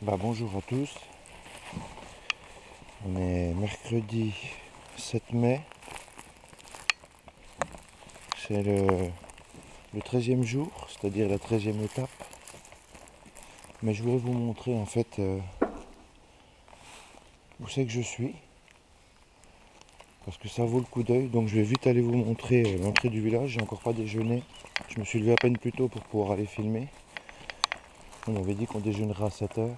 Bah, bonjour à tous. On est mercredi 7 mai. C'est le, le 13e jour, c'est-à-dire la 13e étape. Mais je voulais vous montrer en fait euh, où c'est que je suis. Parce que ça vaut le coup d'œil. Donc je vais vite aller vous montrer euh, l'entrée du village. J'ai encore pas déjeuné. Je me suis levé à peine plus tôt pour pouvoir aller filmer. On m'avait dit qu'on déjeunerait à 7h.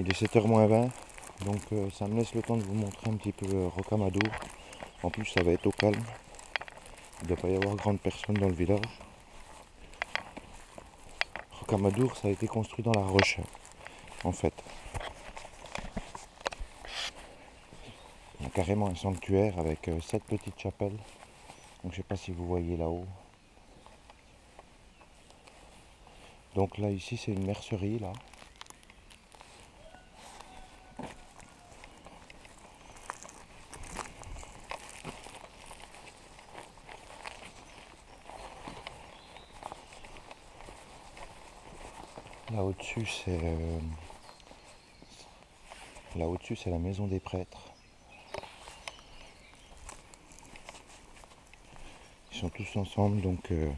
Il est 7h moins 20. Donc euh, ça me laisse le temps de vous montrer un petit peu euh, Rocamadour. En plus ça va être au calme. Il ne doit pas y avoir grande personne dans le village. Rocamadour ça a été construit dans la roche en fait. Il y a carrément un sanctuaire avec euh, sept petites chapelles. Donc je sais pas si vous voyez là-haut. Donc là ici c'est une mercerie là. Là au-dessus c'est euh, là au-dessus c'est la maison des prêtres. Ils sont tous ensemble donc euh,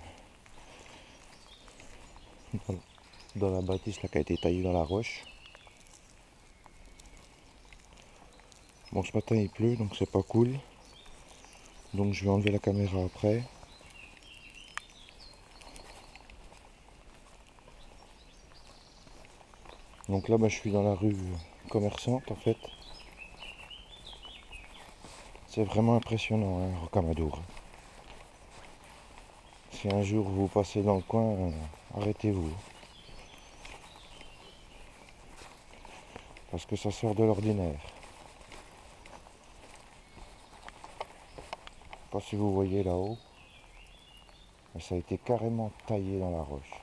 dans- la bâtisse là qui a été taillée dans la roche. Bon ce matin il pleut donc c'est pas cool. Donc je vais enlever la caméra après. Donc là bah, je suis dans la rue commerçante en fait. C'est vraiment impressionnant hein, Rocamadour. Si un jour vous passez dans le coin, euh, arrêtez-vous. Parce que ça sort de l'ordinaire. Pas si vous voyez là-haut. mais Ça a été carrément taillé dans la roche.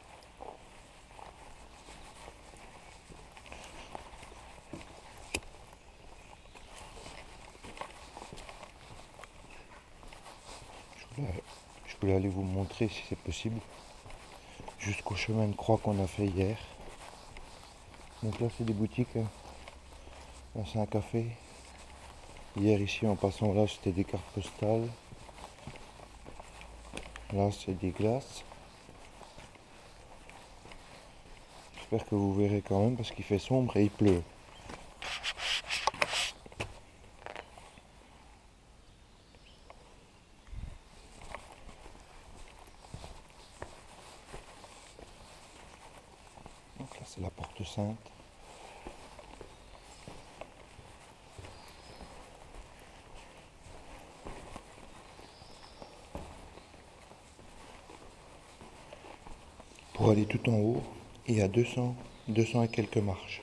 Je voulais, je voulais aller vous montrer si c'est possible. Jusqu'au chemin de croix qu'on a fait hier. Donc là c'est des boutiques. hein. Là c'est un café. Hier ici en passant là c'était des cartes postales. Là c'est des glaces. J'espère que vous verrez quand même parce qu'il fait sombre et il pleut. C'est la porte sainte. Pour aller tout en haut, il y a 200, 200 et quelques marches.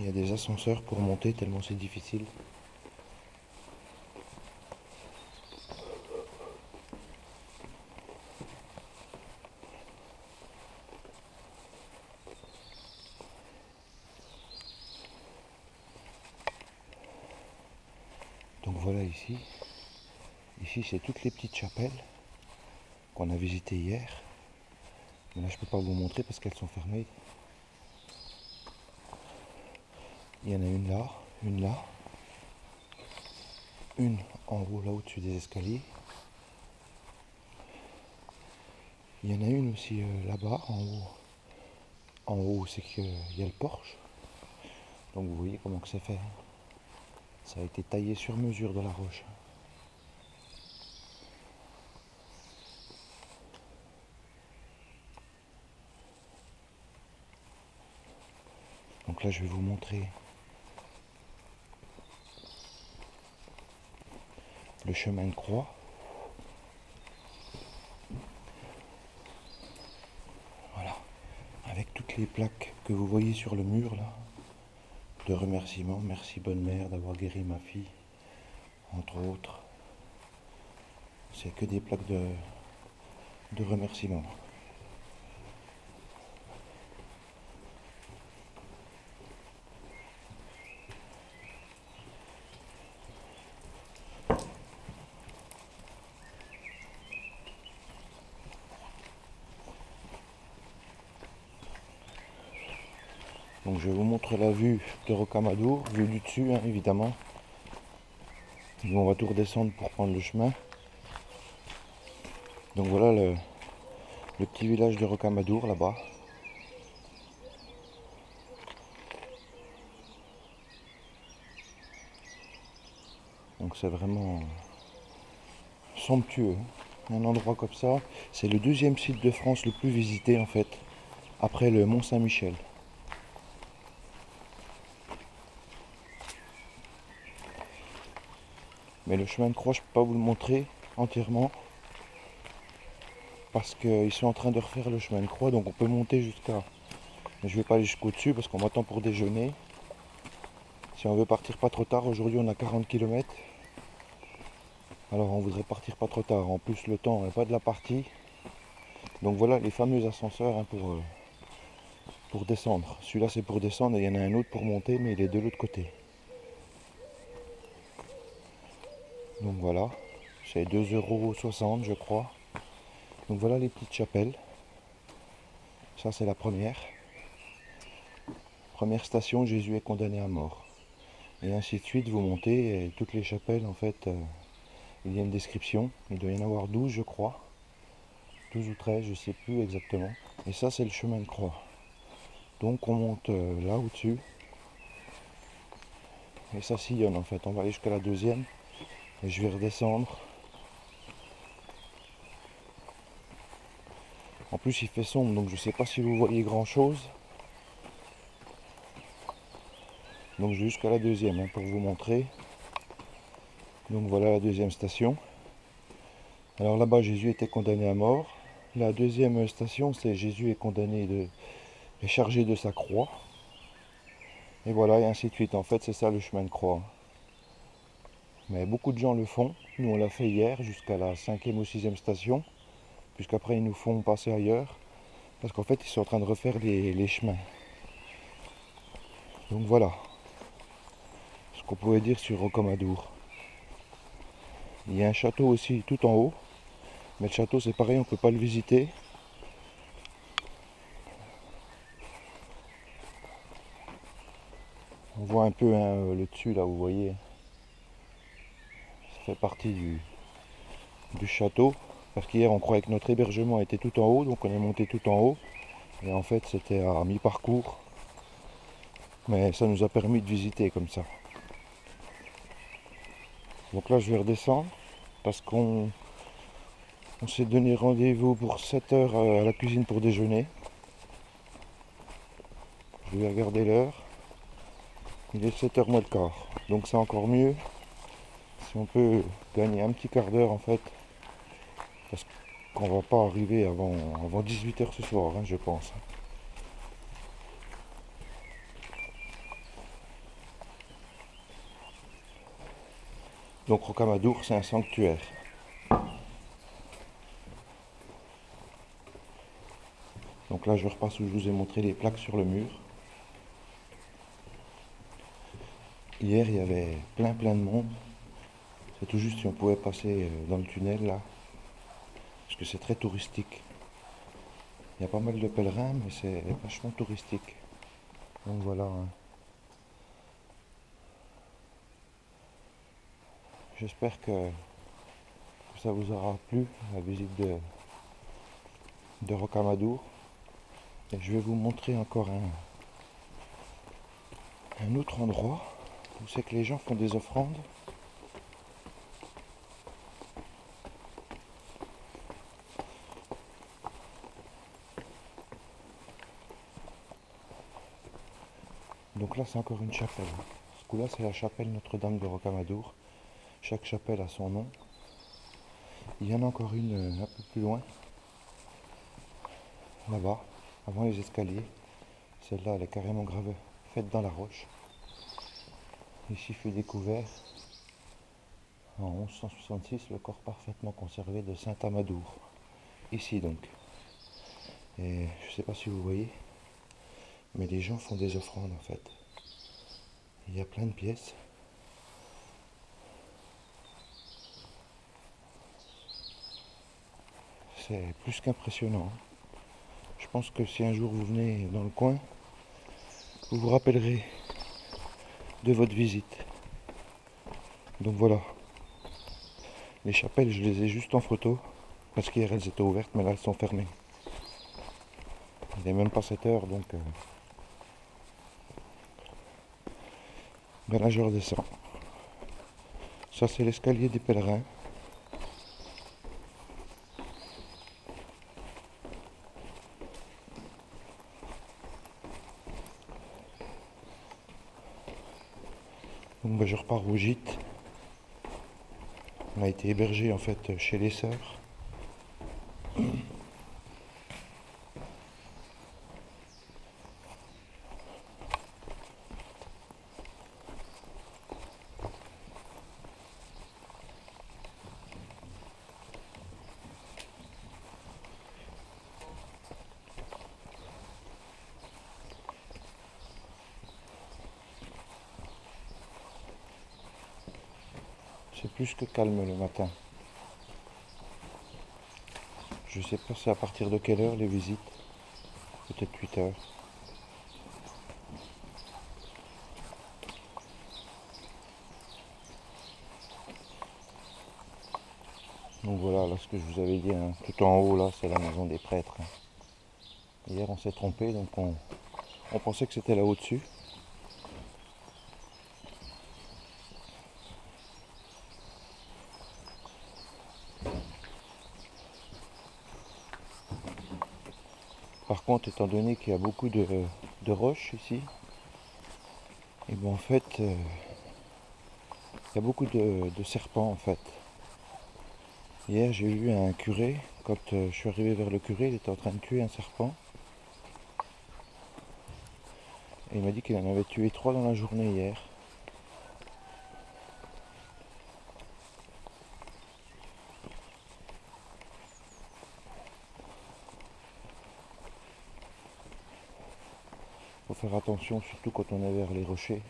Il y a des ascenseurs pour monter tellement c'est difficile. Donc voilà ici. Ici c'est toutes les petites chapelles qu'on a visitées hier. Mais là je peux pas vous montrer parce qu'elles sont fermées. Il y en a une là, une là, une en haut là au-dessus des escaliers. Il y en a une aussi euh, là-bas en haut. En haut c'est qu'il y a le porche. Donc vous voyez comment que c'est fait. hein. Ça a été taillé sur mesure de la roche. Donc là, je vais vous montrer le chemin de croix. Voilà, avec toutes les plaques que vous voyez sur le mur là, de remerciements. Merci bonne mère d'avoir guéri ma fille, entre autres. C'est que des plaques de, de remerciements. Donc je vous montrer la vue de Rocamadour, vue du dessus hein, évidemment. on va tout redescendre pour prendre le chemin. Donc voilà le, le petit village de Rocamadour là-bas. Donc c'est vraiment somptueux. Un endroit comme ça, c'est le deuxième site de France le plus visité en fait, après le Mont Saint-Michel. Le chemin de croix, je ne peux pas vous le montrer entièrement. Parce qu'ils sont en train de refaire le chemin de croix, donc on peut monter jusqu'à... Je ne vais pas aller jusqu'au dessus parce qu'on m'attend pour déjeuner. Si on veut partir pas trop tard, aujourd'hui on a 40 km. Alors on voudrait partir pas trop tard. En plus le temps n'est pas de la partie. Donc voilà les fameux ascenseurs hein, pour, euh, pour descendre. Celui-là c'est pour descendre et il y en a un autre pour monter mais il est de l'autre côté. Donc voilà, c'est 2,60€ je crois. Donc voilà les petites chapelles. Ça c'est la première. Première station, Jésus est condamné à mort. Et ainsi de suite, vous montez et toutes les chapelles en fait, euh, il y a une description. Il doit y en avoir 12 je crois. 12 ou 13, je ne sais plus exactement. Et ça c'est le chemin de croix. Donc on monte euh, là au-dessus. Et ça sillonne en fait. On va aller jusqu'à la deuxième je vais redescendre. En plus il fait sombre donc je sais pas si vous voyez grand chose. Donc je vais jusqu'à la deuxième hein, pour vous montrer. Donc voilà la deuxième station. Alors là-bas Jésus était condamné à mort. La deuxième station c'est Jésus est condamné de est chargé de sa croix. Et voilà et ainsi de suite. En fait c'est ça le chemin de croix. Mais beaucoup de gens le font. Nous, on l'a fait hier jusqu'à la cinquième ou sixième station, puisqu'après, ils nous font passer ailleurs, parce qu'en fait, ils sont en train de refaire les, chemins. Donc voilà ce qu'on pouvait dire sur Rocamadour. Il y a un château aussi tout en haut, mais le château, c'est pareil, on ne peut pas le visiter. On voit un peu hein, le dessus là, vous voyez fait partie du, du château. Parce qu'hier on croyait que notre hébergement était tout en haut, donc on est monté tout en haut. Et en fait c'était à mi-parcours. Mais ça nous a permis de visiter comme ça. Donc là je vais redescendre parce qu'on on, s'est donné rendez-vous pour 7 heures à la cuisine pour déjeuner. Je vais regarder l'heure. Il est 7h moins le quart. Donc c'est encore mieux on peut gagner un petit quart d'heure en fait, parce qu'on va pas arriver avant, avant 18h ce soir, hein, je pense. Donc Rocamadour, c'est un sanctuaire. Donc là, je repasse où je vous ai montré les plaques sur le mur. Hier, il y avait plein plein de monde tout juste si on pouvait passer euh, dans le tunnel là. Parce que c'est très touristique. Il y a pas mal de pèlerins, mais c'est vachement touristique. Donc voilà. Hein. J'espère que ça vous aura plu, la visite de, de Rocamadour. Et je vais vous montrer encore un, un autre endroit où c'est que les gens font des offrandes. Donc c'est encore une chapelle. Ce coup-là, c'est la chapelle Notre-Dame de Rocamadour. Chaque chapelle a son nom. Il y en a encore une euh, un peu plus loin. Là-bas, avant les escaliers. Celle-là, elle est carrément gravée, faite dans la roche. Ici fut découvert en 1166 le corps parfaitement conservé de Saint Amadour. Ici donc. Et je ne sais pas si vous voyez, mais les gens font des offrandes en fait. Il y a plein de pièces. C'est plus qu'impressionnant. Je pense que si un jour vous venez dans le coin, vous vous rappellerez de votre visite. Donc voilà. Les chapelles, je les ai juste en photo. Parce qu'hier elles étaient ouvertes, mais là elles sont fermées. Il n'est même pas 7 heures, donc... Euh... Ben là je redescends. Ça c'est l'escalier des pèlerins. Donc je repars au gîte. On a été hébergé en fait chez les sœurs. C'est plus que calme le matin. Je sais pas c'est à partir de quelle heure les visites? Peut-être 8 heures. Donc voilà, là ce que je vous avais dit, hein, tout en haut là, c'est la maison des prêtres. Hein. Hier on s'est trompé, donc on, on pensait que c'était là au-dessus. Étant donné qu'il y a beaucoup de, roches ici, et bien en fait, euh, il y a beaucoup de, serpents en fait. Hier, j'ai vu un curé, quand euh, je suis arrivé vers le curé, il était en train de tuer un serpent. Et il m'a dit qu'il en avait tué trois dans la journée hier. Faut faire attention surtout quand on est vers les rochers.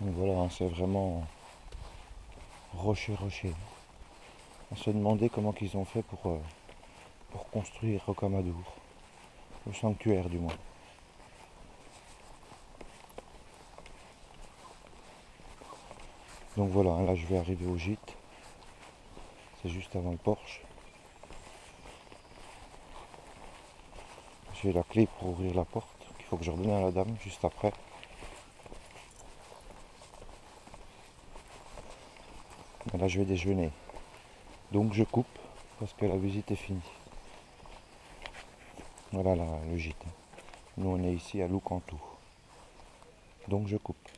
Donc voilà, hein, c'est vraiment rocher rocher. On se demandait comment ils ont fait pour, euh, pour construire Rocamadour. Le sanctuaire du moins. Donc voilà, hein, là je vais arriver au gîte. C'est juste avant le porche. J'ai la clé pour ouvrir la porte que je redonne à la dame juste après. là je vais déjeuner. Donc je coupe parce que la visite est finie. Voilà le gîte. Nous on est ici à Loucantou. Donc je coupe.